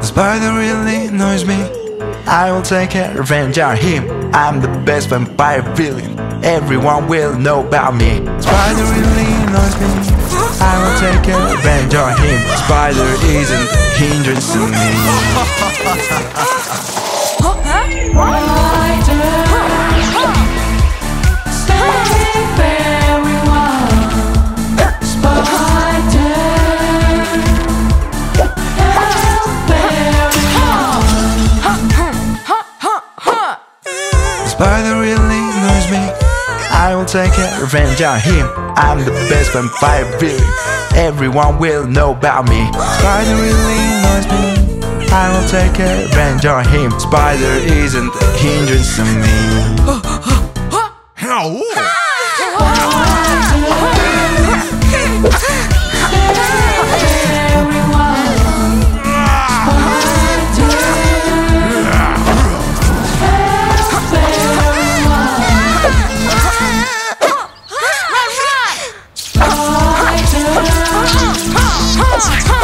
Spider really annoys me. I will take revenge on him. I'm the best vampire villain. Everyone will know about me. Spider really annoys me. I will take revenge on him. Spider isn't hindrance to me. Spider really annoys me. I will take revenge on him. I'm the best vampire villain. Everyone will know about me. Spider really annoys me. I will take revenge on him. Spider isn't a hindrance to me. Oh. ha, ha.